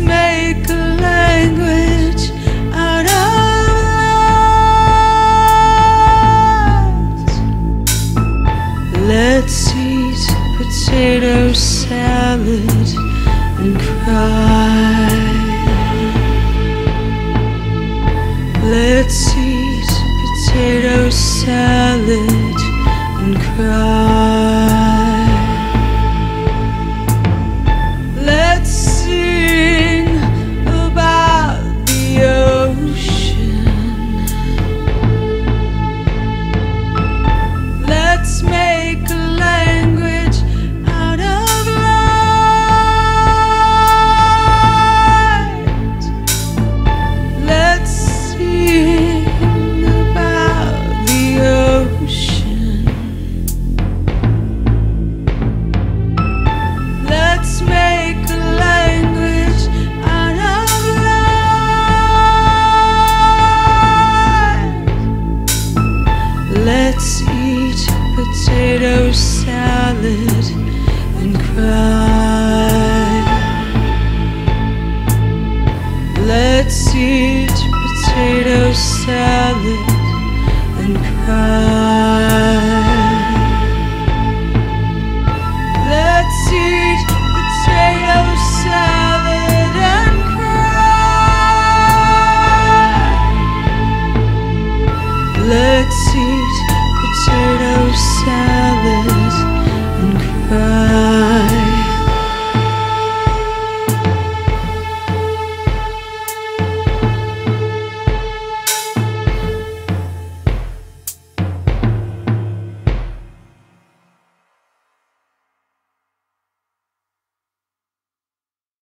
make a language. Let's eat potato salad and cry. Let's eat potato salad and cry. Potato salad and cry. Let's eat potato salad sad.